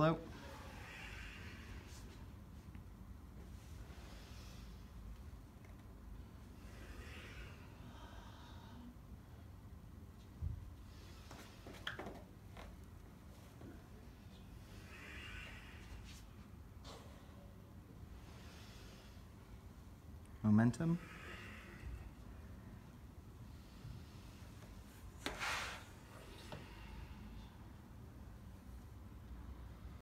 float. Momentum.